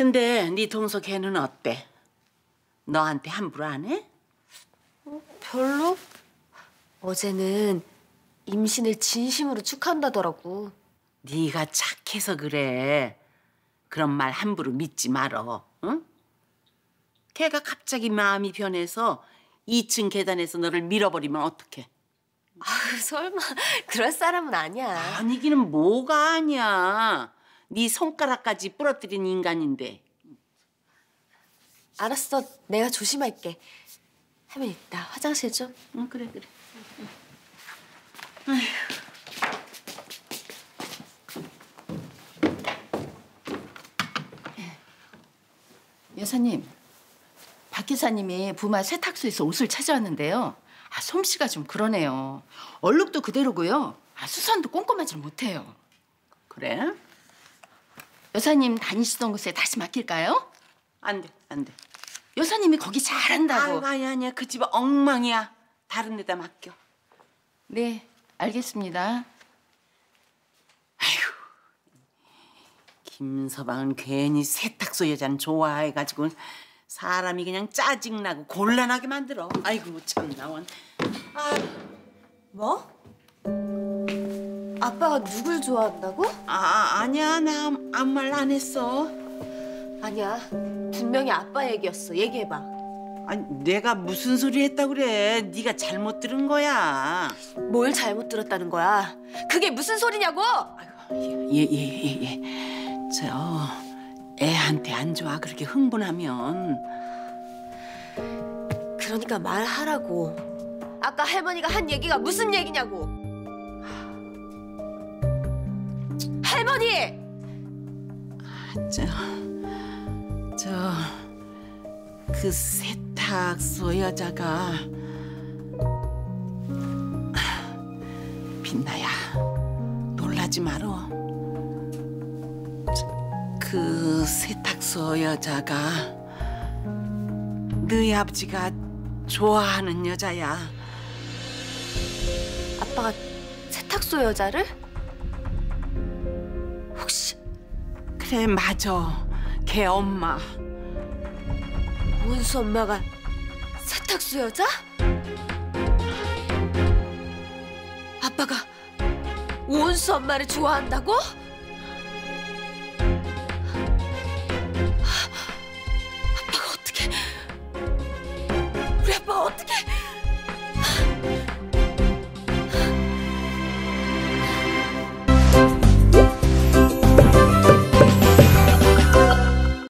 근데 네 동서 걔는 어때? 너한테 함부로 안 해? 별로? 어제는 임신을 진심으로 축하한다더라고. 네가 착해서 그래. 그런 말 함부로 믿지 말어. 응? 걔가 갑자기 마음이 변해서 2층 계단에서 너를 밀어버리면 어떡해? 아유, 설마 그럴 사람은 아니야. 아니기는 뭐가 아니야. 네 손가락까지 부러뜨린 인간인데. 알았어, 내가 조심할게. 할머니 나 화장실 좀. 응 그래 그래. 여사님, 박 기사님이 부마 세탁소에서 옷을 찾아왔는데요. 아, 솜씨가 좀 그러네요. 얼룩도 그대로고요. 아, 수선도 꼼꼼하지 못해요. 그래? 여사님 다니시던 곳에 다시 맡길까요? 안 돼, 안 돼. 여사님이 거기 잘한다고. 아니 아니야. 그 집은 엉망이야. 다른 데다 맡겨. 네, 알겠습니다. 김서방은 괜히 세탁소 여자는 좋아해가지고 사람이 그냥 짜증나고 곤란하게 만들어. 아이고 참 나 원. 아, 뭐? 아빠가 누굴 좋아한다고? 아 아니야 나 아무 말 안 했어. 아니야, 분명히 아빠 얘기였어. 얘기해봐. 아니 내가 무슨 소리 했다 그래? 네가 잘못 들은 거야. 뭘 잘못 들었다는 거야? 그게 무슨 소리냐고? 예예예 예, 예. 저 애한테 안 좋아 그렇게 흥분하면 그러니까 말하라고. 아까 할머니가 한 얘기가 무슨 얘기냐고. 할머니! 저그 세탁소 여자가 빛나야 놀라지 말어. 그 세탁소 여자가 너희 아버지가 좋아하는 여자야. 아빠가 세탁소 여자를? 그래 맞아. 걔 엄마. 원수 엄마가 세탁소 여자? 아빠가 원수 엄마를 좋아한다고?